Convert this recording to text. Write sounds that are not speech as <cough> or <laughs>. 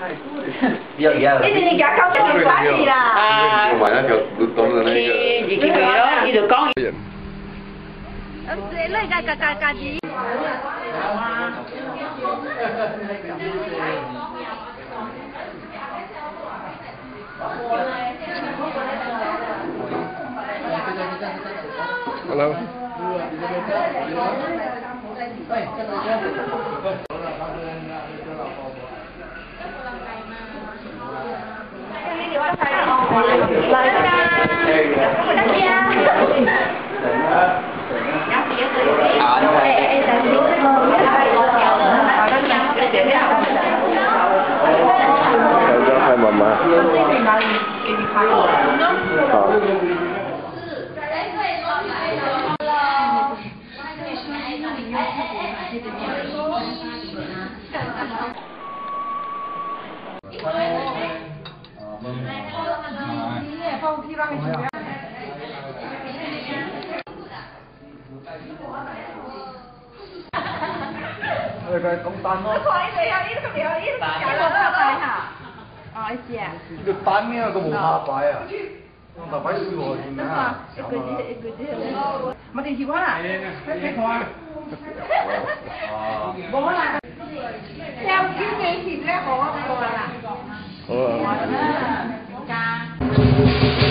là <laughs> giờ giờ cái gì cả không có là à, nhưng mà nó được được con là này gì cái gì đó đi con lấy cái cái cái cái gì Hello. Hello. 好。方给你。呢度有呢度有啊？啊，你知啊？呢度蛋咩啊？佢冇白牌啊？啦。我哋叫，好啊，好。